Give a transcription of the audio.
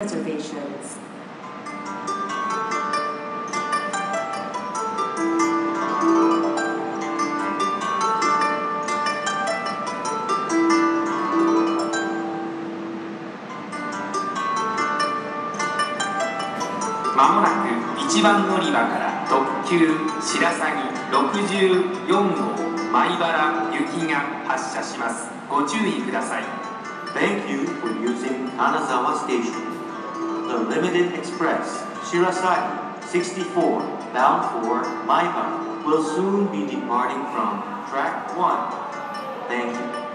reservations. まもなく1番乗り場から特急白鷺64号米原行きが発車しますご注意ください Thank you for using Kanazawa Station. The limited express Shirasagi 64 bound for Maibara will soon be departing from track 1. Thank you.